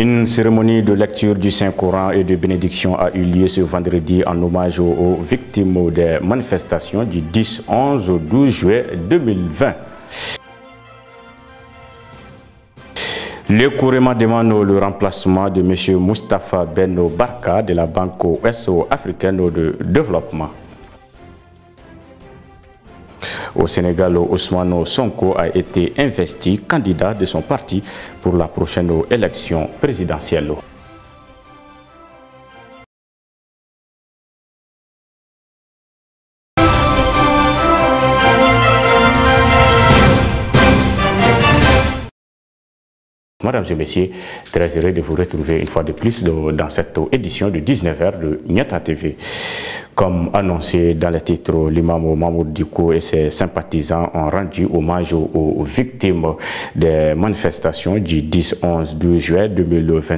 Une cérémonie de lecture du Saint-Coran et de bénédiction a eu lieu ce vendredi en hommage aux, victimes des manifestations du 10, 11 au 12 juillet 2020. Le couronnement demande le remplacement de M. Mustafa Benno Barka de la Banque ouest-africaine de développement. Au Sénégal, Ousmane Sonko a été investi candidat de son parti pour la prochaine élection présidentielle. Madame et Messieurs, très heureux de vous retrouver une fois de plus dans cette édition de 19h de Nyata TV. Comme annoncé dans le titre, l'imam Mahmoud Diko et ses sympathisants ont rendu hommage aux, victimes des manifestations du 10, 11, 12 juillet 2020.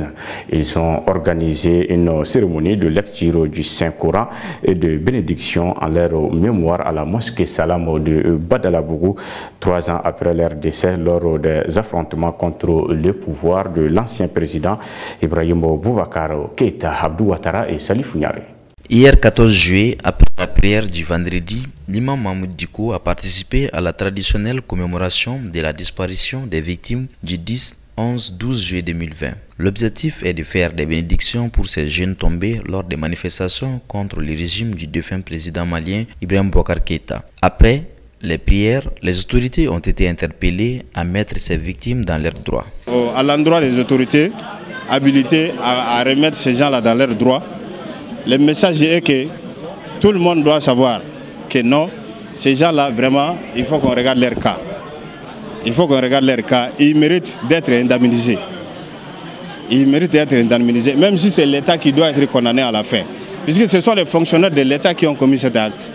Ils ont organisé une cérémonie de lecture du Saint-Coran et de bénédiction en leur mémoire à la mosquée Salam de Badalabougou, trois ans après leur décès lors des affrontements contre le pouvoir de l'ancien président Ibrahim Boubacar Keita, Abdou Ouattara et Salif Niari. Hier 14 juillet, après la prière du vendredi, l'imam Mahmoud Diko a participé à la traditionnelle commémoration de la disparition des victimes du 10, 11, 12 juillet 2020. L'objectif est de faire des bénédictions pour ces jeunes tombés lors des manifestations contre le régime du défunt président malien Ibrahim Bouakar Keïta. Après les prières, les autorités ont été interpellées à mettre ces victimes dans leurs droits. À l'endroit des autorités habilitées à remettre ces gens-là dans leurs droits, le message est que tout le monde doit savoir que non, ces gens-là, vraiment, il faut qu'on regarde leur cas. Il faut qu'on regarde leur cas. Ils méritent d'être indemnisés. Ils méritent d'être indemnisés, même si c'est l'État qui doit être condamné à la fin. Puisque ce sont les fonctionnaires de l'État qui ont commis cet acte.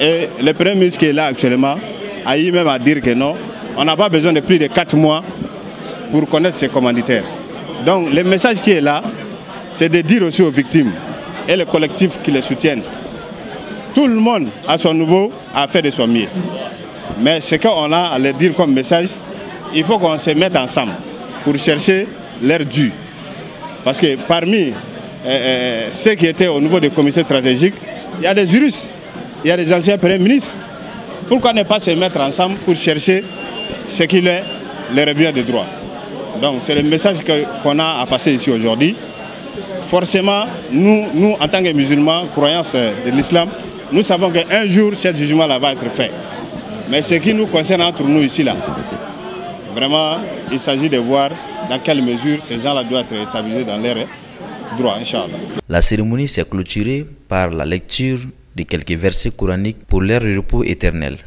Et le Premier ministre qui est là actuellement a eu même à dire que non, on n'a pas besoin de plus de 4 mois pour connaître ces commanditaires. Donc le message qui est là, c'est de dire aussi aux victimes et les collectifs qui les soutiennent. Tout le monde, à son niveau, a fait de son mieux. Mais ce qu'on a à leur dire comme message, il faut qu'on se mette ensemble pour chercher l'air dû. Parce que parmi ceux qui étaient au niveau des comités stratégiques, il y a des juristes, il y a des anciens premiers ministres. Pourquoi ne pas se mettre ensemble pour chercher ce qu'il est, les revient de droit? Donc c'est le message qu'on a à passer ici aujourd'hui forcément, nous, nous, en tant que musulmans, croyants de l'islam, nous savons qu'un jour, ce jugement-là va être fait. Mais ce qui nous concerne entre nous ici, là, vraiment, il s'agit de voir dans quelle mesure ces gens-là doivent être établis dans leurs droits, Inch'Allah. La cérémonie s'est clôturée par la lecture de quelques versets coraniques pour leur repos éternel.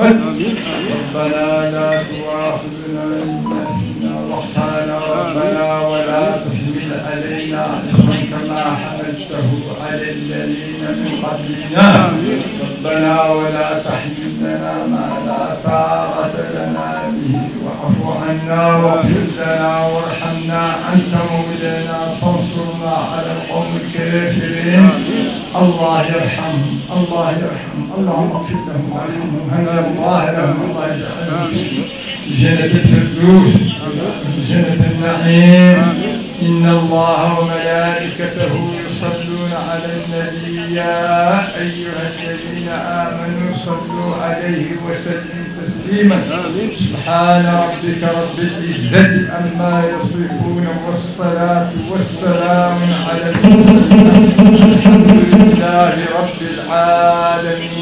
ربنا لا تؤاخذنا إن نسينا واخطأنا ربنا ولا تحمل علينا إصرا كما حملته على الذين من قبلنا ربنا ولا تحملنا ما لا طاقة لنا به واعف عنا واغفر لنا وارحمنا أنت مولانا فانصرنا على القوم الكافرين الله يرحمهم الله يرحمهم اللهم اغفر لهم وارحمهم. هنا لهم الله يجعلهم جنة الفردوس جنة النعيم. إن الله وملائكته يصلون على النبي. يا أيها الذين آمنوا صلوا عليه وسلموا تسليما. سبحان ربك رب العزة عما يصفون والصلاة والسلام على المرسلين. الحمد لله رب العالمين.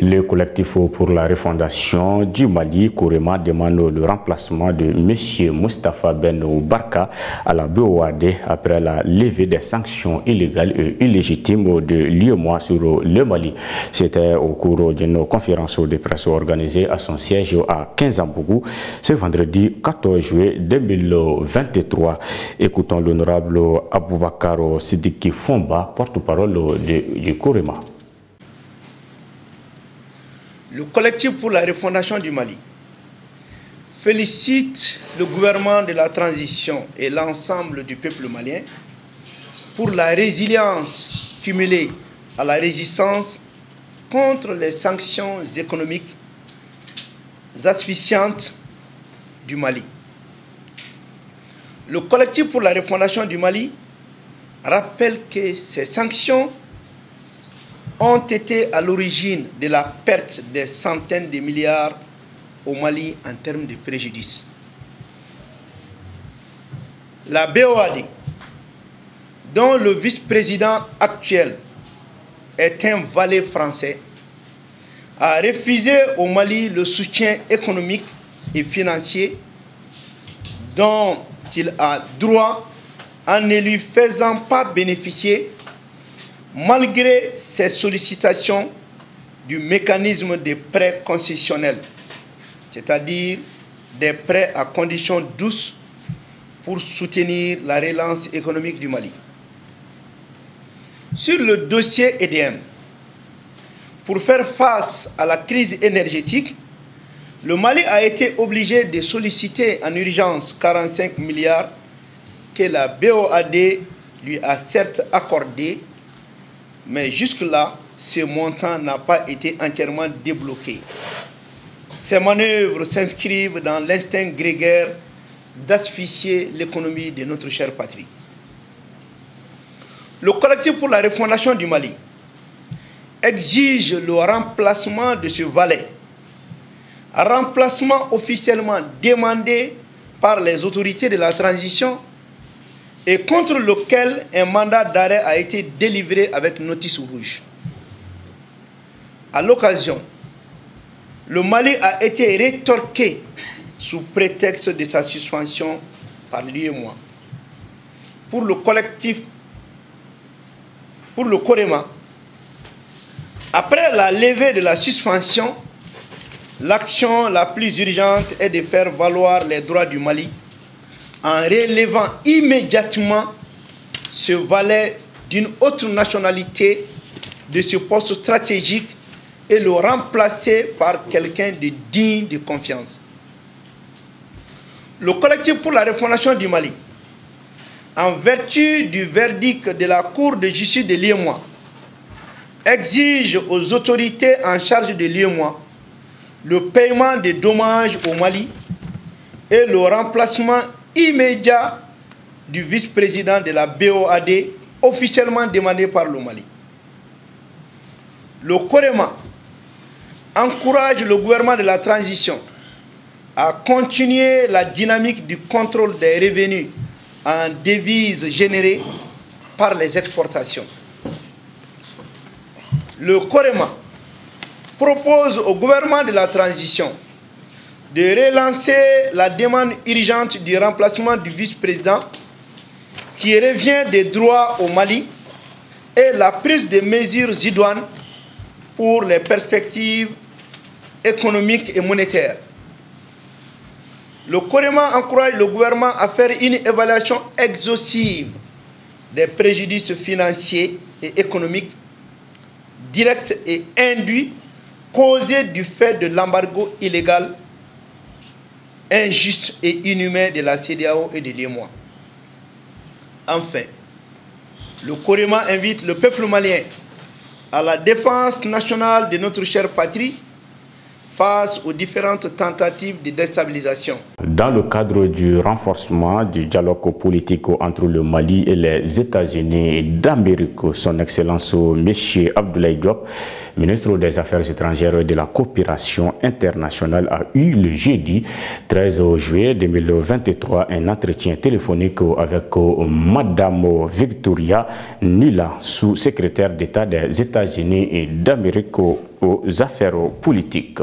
Le collectif pour la refondation du Mali, Korema, demande le remplacement de M. Mustafa Ben Barka à la BOAD après la levée des sanctions illégales et illégitimes de l'UEMOA sur le Mali. C'était au cours d'une conférence de presse organisée à son siège à 15 Ambougou ce vendredi 14 juillet 2023. Écoutons l'honorable Aboubakar Sidiki Fomba, porte-parole du Korema. Le collectif pour la refondation du Mali félicite le gouvernement de la transition et l'ensemble du peuple malien pour la résilience cumulée à la résistance contre les sanctions économiques asphyxiantes du Mali. Le collectif pour la refondation du Mali rappelle que ces sanctions ont été à l'origine de la perte des centaines de milliards au Mali en termes de préjudice. La BOAD, dont le vice-président actuel est un valet français, a refusé au Mali le soutien économique et financier dont il a droit en ne lui faisant pas bénéficier malgré ces sollicitations du mécanisme des prêts concessionnels, c'est-à-dire des prêts à conditions douces pour soutenir la relance économique du Mali. Sur le dossier EDM, pour faire face à la crise énergétique, le Mali a été obligé de solliciter en urgence 45 milliards que la BOAD lui a certes accordés mais jusque-là, ce montant n'a pas été entièrement débloqué. Ces manœuvres s'inscrivent dans l'instinct grégaire d'asphyxier l'économie de notre chère patrie. Le collectif pour la refondation du Mali exige le remplacement de ce valet, remplacement officiellement demandé par les autorités de la transition et contre lequel un mandat d'arrêt a été délivré avec notice rouge. À l'occasion, le Mali a été rétorqué sous prétexte de sa suspension par l'UEMOA. Pour le collectif, pour le Corema, après la levée de la suspension, l'action la plus urgente est de faire valoir les droits du Mali en relevant immédiatement ce valet d'une autre nationalité de ce poste stratégique et le remplacer par quelqu'un de digne de confiance. Le collectif pour la refondation du Mali, en vertu du verdict de la Cour de justice de l'IEMOA, exige aux autorités en charge de l'IEMOA le paiement des dommages au Mali et le remplacement immédiat du vice-président de la BOAD officiellement demandé par le Mali. Le Corema encourage le gouvernement de la transition à continuer la dynamique du contrôle des revenus en devises générées par les exportations. Le Corema propose au gouvernement de la transition de relancer la demande urgente du remplacement du vice-président qui revient des droits au Mali et la prise de mesures idoines pour les perspectives économiques et monétaires. Le Corément encourage le gouvernement à faire une évaluation exhaustive des préjudices financiers et économiques directs et induits causés du fait de l'embargo illégal injuste et inhumain de la CDAO et de l'EMOA. Enfin, le Coréma invite le peuple malien à la défense nationale de notre chère patrie face aux différentes tentatives de déstabilisation. Dans le cadre du renforcement du dialogue politique entre le Mali et les États-Unis d'Amérique, son Excellence M. Abdoulaye Diop, ministre des Affaires étrangères et de la coopération internationale, a eu le jeudi 13 juillet 2023 un entretien téléphonique avec Mme Victoria Nila, sous-secrétaire d'État des États-Unis d'Amérique aux affaires politiques.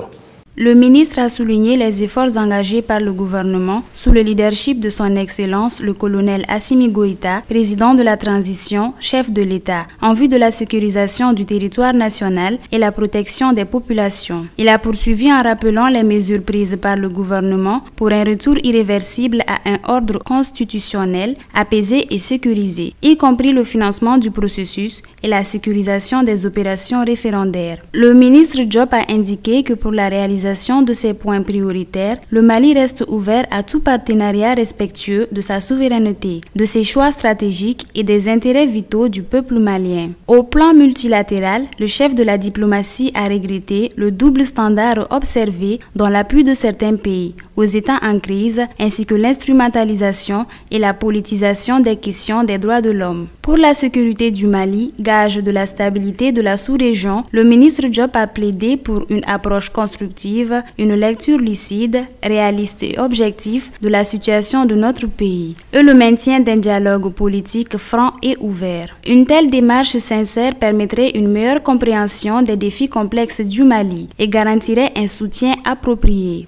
Le ministre a souligné les efforts engagés par le gouvernement sous le leadership de son Excellence le colonel Assimi Goïta, président de la transition, chef de l'État, en vue de la sécurisation du territoire national et la protection des populations. Il a poursuivi en rappelant les mesures prises par le gouvernement pour un retour irréversible à un ordre constitutionnel apaisé et sécurisé, y compris le financement du processus et la sécurisation des opérations référendaires. Le ministre Job a indiqué que pour la réalisation de ces points prioritaires, le Mali reste ouvert à tout partenariat respectueux de sa souveraineté, de ses choix stratégiques et des intérêts vitaux du peuple malien. Au plan multilatéral, le chef de la diplomatie a regretté le double standard observé dans l'appui de certains pays aux États en crise, ainsi que l'instrumentalisation et la politisation des questions des droits de l'homme. Pour la sécurité du Mali, gage de la stabilité de la sous-région, le ministre Job a plaidé pour une approche constructive, une lecture lucide, réaliste et objective de la situation de notre pays, et le maintien d'un dialogue politique franc et ouvert. Une telle démarche sincère permettrait une meilleure compréhension des défis complexes du Mali et garantirait un soutien approprié.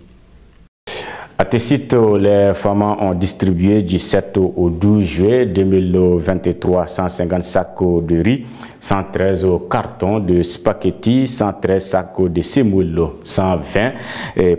À Tessito, les femmes ont distribué du 7 au 12 juillet 2023 150 sacs de riz 113 cartons de spaghetti, 113 sacs de semoule, 120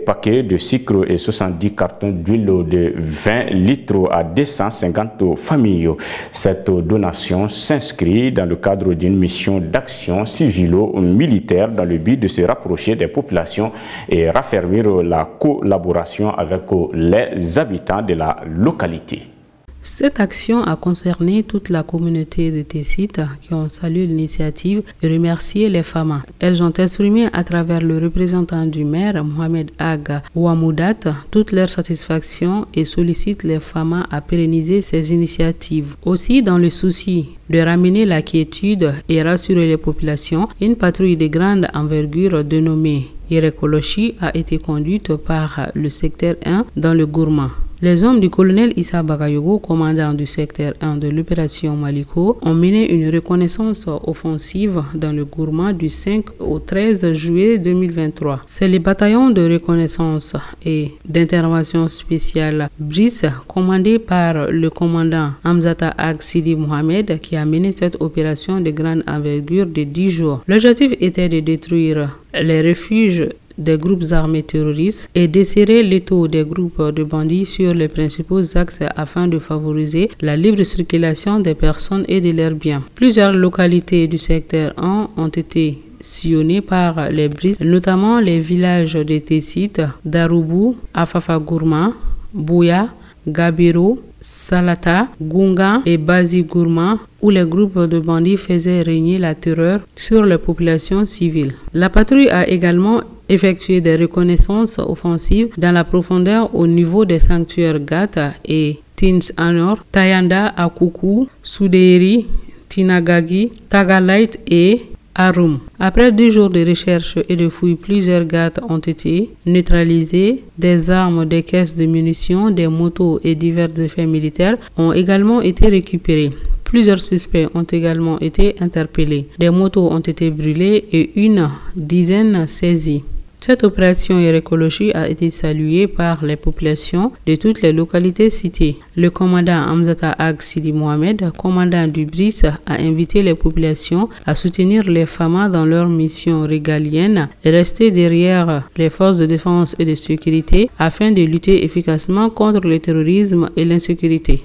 paquets de sucre et 70 cartons d'huile de 20 litres à 250 familles. Cette donation s'inscrit dans le cadre d'une mission d'action civilo-militaire dans le but de se rapprocher des populations et raffermir la collaboration avec les habitants de la localité. Cette action a concerné toute la communauté de Tessite qui ont salué l'initiative et remercié les femmes. Elles ont exprimé à travers le représentant du maire, Mohamed Aga Ouamoudat, toute leur satisfaction et sollicitent les femmes à pérenniser ces initiatives. Aussi, dans le souci de ramener la quiétude et rassurer les populations, une patrouille de grande envergure dénommée Irekolochi a été conduite par le secteur 1 dans le Gourmand. Les hommes du colonel Issa Bagayogo, commandant du secteur 1 de l'opération Maliko, ont mené une reconnaissance offensive dans le Gourmand du 5 au 13 juillet 2023. C'est le bataillon de reconnaissance et d'intervention spéciale BRIS, commandé par le commandant Hamzata Ag Sidi Mohamed, qui a mené cette opération de grande envergure de 10 jours. L'objectif était de détruire les refuges des groupes armés terroristes et desserrer l'étau des groupes de bandits sur les principaux axes afin de favoriser la libre circulation des personnes et de leurs biens. Plusieurs localités du secteur 1 ont été sillonnées par les brises, notamment les villages de Tessites, Daroubou, Afafagourma, Bouya, Gabiro, Salata, Gunga et Bazi Gourma, où les groupes de bandits faisaient régner la terreur sur les populations civiles. La patrouille a également effectué des reconnaissances offensives dans la profondeur au niveau des sanctuaires Gata et Tins Anor, Tayanda Akuku, Souderi, Tinagagi, Tagalait et Arum. Après deux jours de recherche et de fouilles, plusieurs gâtes ont été neutralisés. Des armes, des caisses de munitions, des motos et divers effets militaires ont également été récupérés. Plusieurs suspects ont également été interpellés. Des motos ont été brûlées et une dizaine saisies. Cette opération écologie a été saluée par les populations de toutes les localités citées. Le commandant Hamzata Ag Sidi Mohamed, commandant du BRIS, a invité les populations à soutenir les femmes dans leur mission régalienne et rester derrière les forces de défense et de sécurité afin de lutter efficacement contre le terrorisme et l'insécurité.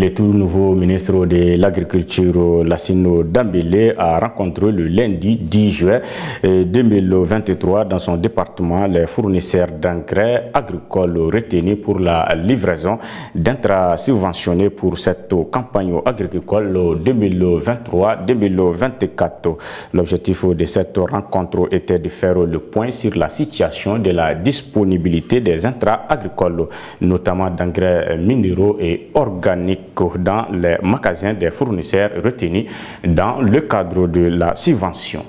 Le tout nouveau ministre de l'Agriculture, Lassino Dambélé, a rencontré le lundi 10 juin 2023 dans son département les fournisseurs d'engrais agricoles retenus pour la livraison d'intra subventionnés pour cette campagne agricole 2023-2024. L'objectif de cette rencontre était de faire le point sur la situation de la disponibilité des intrants agricoles, notamment d'engrais minéraux et organiques dans les magasins des fournisseurs retenus dans le cadre de la subvention.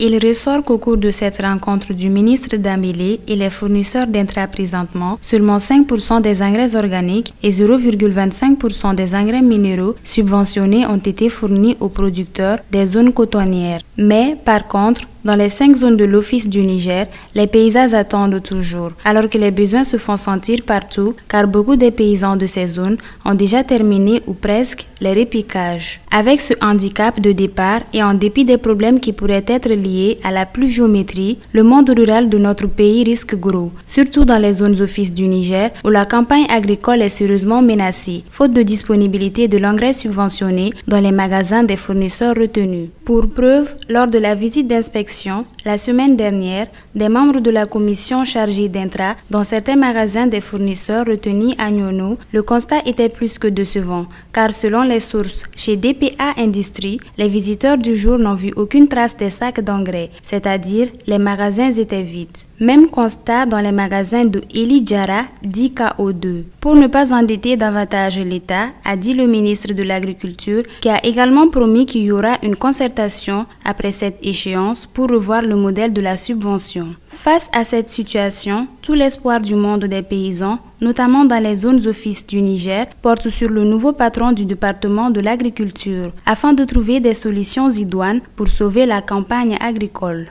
Il ressort qu'au cours de cette rencontre du ministre Damélé et les fournisseurs d'intrants présentement, seulement 5% des engrais organiques et 0,25% des engrais minéraux subventionnés ont été fournis aux producteurs des zones cotonnières. Mais, par contre, dans les cinq zones de l'Office du Niger, les paysans attendent toujours, alors que les besoins se font sentir partout, car beaucoup des paysans de ces zones ont déjà terminé ou presque les répiquages. Avec ce handicap de départ et en dépit des problèmes qui pourraient être liés à la pluviométrie, le monde rural de notre pays risque gros, surtout dans les zones offices du Niger où la campagne agricole est sérieusement menacée, faute de disponibilité de l'engrais subventionné dans les magasins des fournisseurs retenus. Pour preuve, lors de la visite d'inspection, la semaine dernière, des membres de la commission chargée d'intra dans certains magasins des fournisseurs retenus à Nyono, le constat était plus que décevant, car selon les sources, chez DPA Industries, les visiteurs du jour n'ont vu aucune trace des sacs d'engrais, c'est-à-dire les magasins étaient vides. Même constat dans les magasins de Eli Jara, dit KO2. Pour ne pas endetter davantage l'État, a dit le ministre de l'Agriculture, qui a également promis qu'il y aura une concertation après cette échéance pour revoir le modèle de la subvention. Face à cette situation, tout l'espoir du monde des paysans, notamment dans les zones offices du Niger, porte sur le nouveau patron du département de l'agriculture, afin de trouver des solutions idoines pour sauver la campagne agricole.